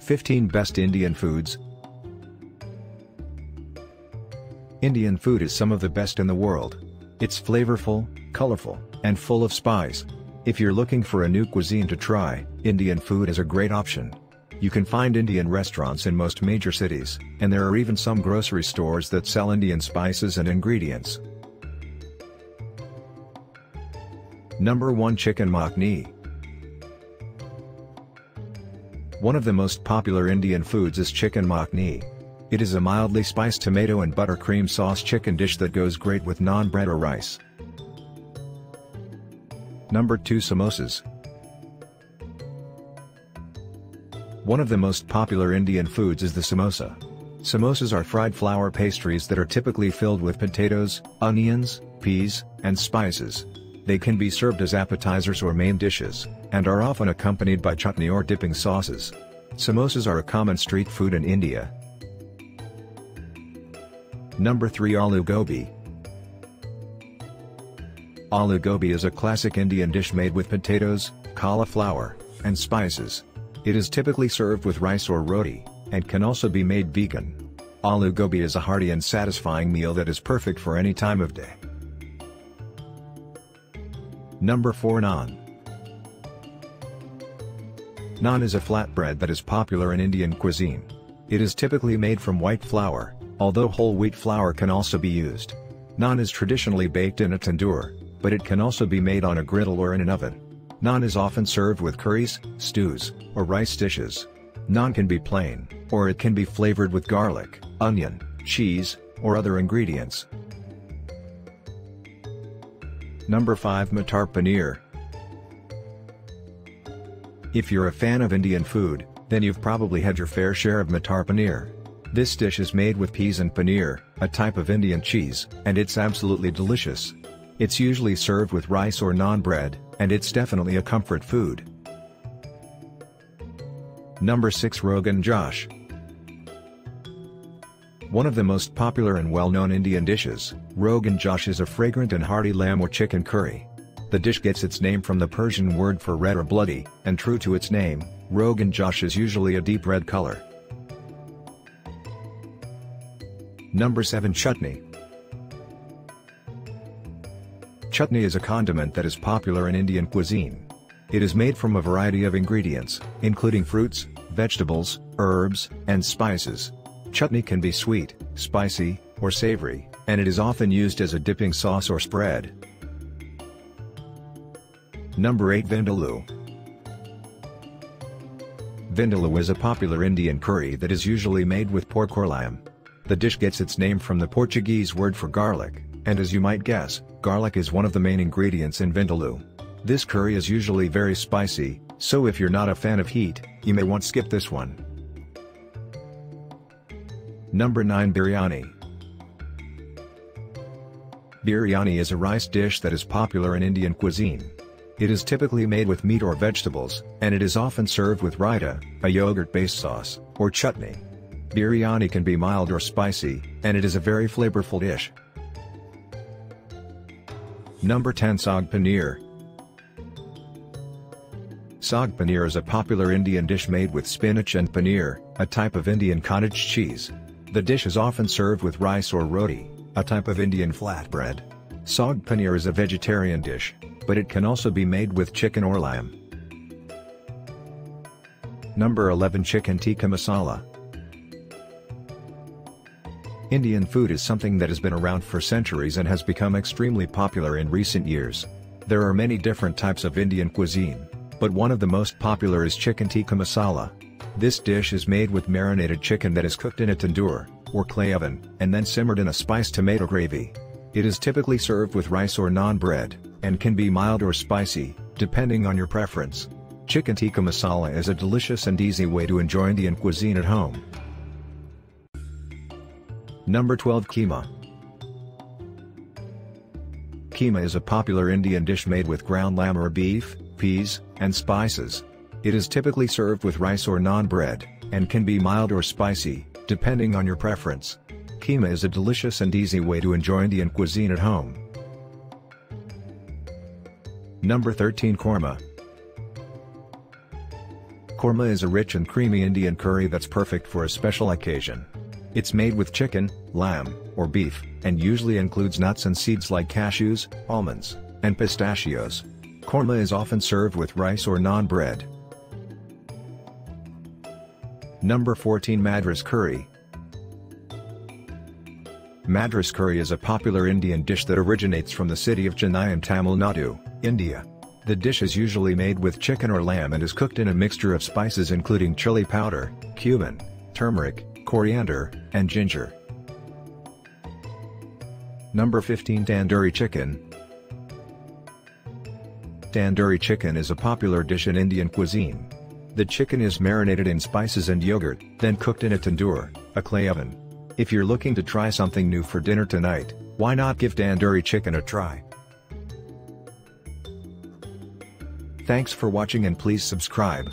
15 Best Indian Foods Indian food is some of the best in the world. It's flavorful, colorful, and full of spice. If you're looking for a new cuisine to try, Indian food is a great option. You can find Indian restaurants in most major cities, and there are even some grocery stores that sell Indian spices and ingredients. Number 1 Chicken Makhani One of the most popular Indian foods is chicken makhani. It is a mildly spiced tomato and buttercream sauce chicken dish that goes great with naan bread or rice. Number 2 Samosas One of the most popular Indian foods is the samosa. Samosas are fried flour pastries that are typically filled with potatoes, onions, peas, and spices. They can be served as appetizers or main dishes, and are often accompanied by chutney or dipping sauces. Samosas are a common street food in India. Number 3 Aloo Gobi Aloo gobi is a classic Indian dish made with potatoes, cauliflower, and spices. It is typically served with rice or roti, and can also be made vegan. Aloo gobi is a hearty and satisfying meal that is perfect for any time of day. Number 4 Naan Naan is a flatbread that is popular in Indian cuisine. It is typically made from white flour, although whole wheat flour can also be used. Naan is traditionally baked in a tandoor, but it can also be made on a griddle or in an oven. Naan is often served with curries, stews, or rice dishes. Naan can be plain, or it can be flavored with garlic, onion, cheese, or other ingredients. Number 5 Matar Paneer If you're a fan of Indian food, then you've probably had your fair share of Matar Paneer. This dish is made with peas and paneer, a type of Indian cheese, and it's absolutely delicious. It's usually served with rice or naan bread, and it's definitely a comfort food. Number 6 Rogan Josh one of the most popular and well-known Indian dishes, Rogan Josh is a fragrant and hearty lamb or chicken curry. The dish gets its name from the Persian word for red or bloody, and true to its name, Rogan Josh is usually a deep red color. Number 7 Chutney Chutney is a condiment that is popular in Indian cuisine. It is made from a variety of ingredients, including fruits, vegetables, herbs, and spices. Chutney can be sweet, spicy, or savory, and it is often used as a dipping sauce or spread. Number 8 Vindaloo Vindaloo is a popular Indian curry that is usually made with pork or lamb. The dish gets its name from the Portuguese word for garlic, and as you might guess, garlic is one of the main ingredients in Vindaloo. This curry is usually very spicy, so if you're not a fan of heat, you may want to skip this one. Number 9 Biryani Biryani is a rice dish that is popular in Indian cuisine. It is typically made with meat or vegetables, and it is often served with raita, a yogurt-based sauce, or chutney. Biryani can be mild or spicy, and it is a very flavorful dish. Number 10 Saag Paneer Saag paneer is a popular Indian dish made with spinach and paneer, a type of Indian cottage cheese. The dish is often served with rice or roti, a type of Indian flatbread. Saag paneer is a vegetarian dish, but it can also be made with chicken or lamb. Number 11 Chicken Tikka Masala Indian food is something that has been around for centuries and has become extremely popular in recent years. There are many different types of Indian cuisine, but one of the most popular is chicken tikka masala, this dish is made with marinated chicken that is cooked in a tandoor, or clay oven, and then simmered in a spiced tomato gravy. It is typically served with rice or naan bread, and can be mild or spicy, depending on your preference. Chicken tikka masala is a delicious and easy way to enjoy Indian cuisine at home. Number 12 Keema Keema is a popular Indian dish made with ground lamb or beef, peas, and spices. It is typically served with rice or naan bread, and can be mild or spicy, depending on your preference. Keema is a delicious and easy way to enjoy Indian cuisine at home. Number 13 Korma Korma is a rich and creamy Indian curry that's perfect for a special occasion. It's made with chicken, lamb, or beef, and usually includes nuts and seeds like cashews, almonds, and pistachios. Korma is often served with rice or naan bread. Number 14 Madras Curry Madras curry is a popular Indian dish that originates from the city of Chennai in Tamil Nadu, India. The dish is usually made with chicken or lamb and is cooked in a mixture of spices including chili powder, cumin, turmeric, coriander, and ginger. Number 15 Tandoori Chicken Tandoori chicken is a popular dish in Indian cuisine. The chicken is marinated in spices and yogurt, then cooked in a tandoor, a clay oven. If you're looking to try something new for dinner tonight, why not give tandoori chicken a try? Thanks for watching and please subscribe.